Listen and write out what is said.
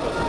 Father.